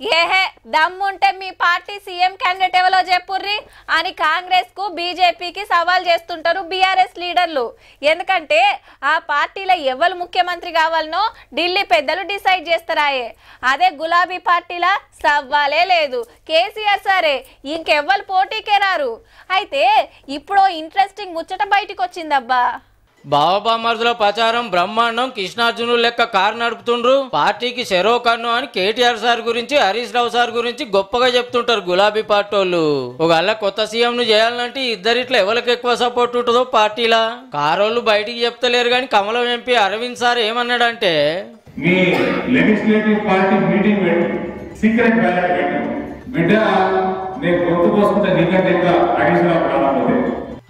ఏహే దమ్ముంటే మీ party CM candidate ఎవరో చెప్పుర్రి? అని కాంగ్రెస్కు బీజేపీకి సవాల్ చేస్తుంటారు బీఆర్ఎస్ లీడర్లు. ఎందుకంటే ఆ పార్టీలో ఎవరు ముఖ్యమంత్రి కావాలనో ఢిల్లీ పెద్దలు డిసైడ్ చేస్తారాయే. అదే గులాబీ పార్టీలా సవ్వాలే లేదు. కేసీఆర్ సరే ఇంకెవ్వరు పోటీకే రారు అయితే ఇప్పుడు ఇంట్రెస్టింగ్ ముచ్చట బయటికి వచ్చిందబ్బా బావబామర్దుల ప్రచారం బ్రహ్మాండం కృష్ణార్జునులు లెక్క కారు నడుపుతుండ్రు. పార్టీకి చెరో కన్ను అని కేటీఆర్ సార్ గురించి హరీష్ రావు సార్ గురించి గొప్పగా చెప్తుంటారు గులాబీ పార్టీ వాళ్ళు ఒకవేళ కొత్త సీఎం ను చేయాలంటే ఇద్దరిట్లో ఎవరికి ఎక్కువ సపోర్ట్ ఉంటుందో పార్టీలా? కారోళ్ళు బయటికి చెప్తలేరు కానీ కమలం ఎంపీ అరవింద్ సార్ ఏమన్నాడంటే మీ legislative party meeting secret ballot బిడ్డ నేను గొంతు కోసం నీకంటే ఇంకా అడిషనల్ ప్రాణం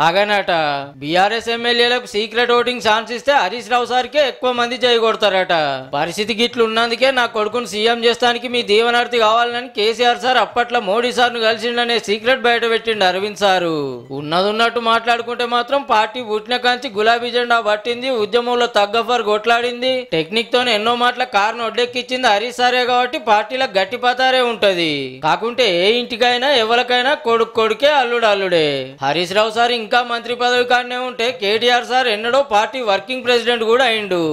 అగనట బీఆర్ఎస్ ఎమ్మెల్యేలకు సీక్రెట్ ఓటింగ్ ఛాన్స్ ఇస్తే హరీష్ రావు సార్కే ఎక్కువ మంది చేయగొడతారట పరిస్థితి గిట్లు ఉన్నందుకే నా కొడుకును సీఎం చేస్తానికి మీ దీవనార్థి కావాలని కేసీఆర్ సార్ అప్పట్లో మోడీ సార్ను కలిసిండనే సీక్రెట్ బయట పెట్టిండు అరవింద్ సారు. ఉన్నది ఉన్నట్టు మాట్లాడుకుంటే మాత్రం పార్టీ పుట్టిన కాంచి గులాబీ జెండా పట్టింది ఉద్యమంలో తగ్గఫర్ కొట్లాడింది. టెక్నిక్ తోనే ఎన్నో మాటల కారును ఒడ్డెక్కిచ్చింది హరీష్ సారే కాబట్టి పార్టీలో గట్టిపతారే ఉంటది. కాకుంటే ఏ ఇంటికైనా ఎవరికైనా కొడుకు కొడుకే అల్లుడు అల్లుడే. హరీష్ రావు సార్ ఇంకా మంత్రి పదవి కాడనే ఉంటే కేటీఆర్ సార్ ఎన్నడో పార్టీ వర్కింగ్ ప్రెసిడెంట్ కూడా అయిండు.